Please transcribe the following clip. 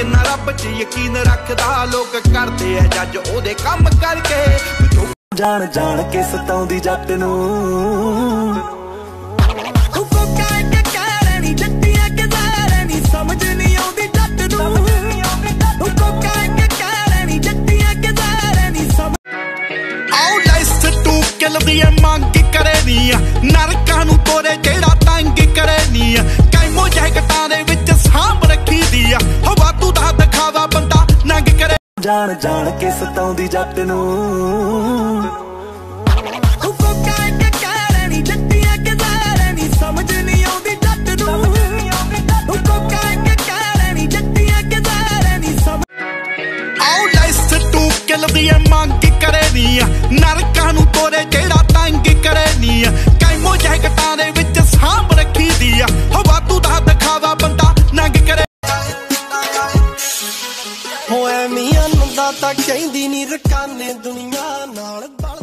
ਕਿੰਨਾ ਰੱਬ 'ਚ ਯਕੀਨ ਰੱਖਦਾ ਲੋਕ ਕਰਦੇ ਆ ਜੱਜ ਉਹਦੇ ਕੰਮ ਕਰਕੇ। ਜਾਣ ਜਾਣ ਕੇ ਸਤਾਉਂਦੀ ਜੱਟ ਨੂੰ। ਸਮਝ ਨਹੀਂ ਆਉਂਦੀ ਜੱਟ ਨੂੰ। ਮੰਗ ਕਰੇ ਨੀ ਨਰਕਾਂ ਨੂੰ ਤੋਰੇ ਜਿਹੜਾ ਜਾਣ ਜਾਣ ਕੇ ਸਤਾਉਂਦੀ ਜੱਟ ਨੂੰ। ਸਮਝ ਨਹੀਂ ਆਉਂਦੀ ਜੱਟ ਨੂੰ। ਉਹ ਕੋਕਾ ਮੰਗ ਨਰਕਾਂ ਨੂੰ ਤੋਰੇ ਜਿਹੜਾ ਹੋਏ ਮੀਆਂ ਨੂੰ ਤਾਂ ਕਹਿੰਦੀ ਨਹੀਂ ਰਕਾਨੇ ਦੁਨੀਆ ਨਾਲ ਬਲ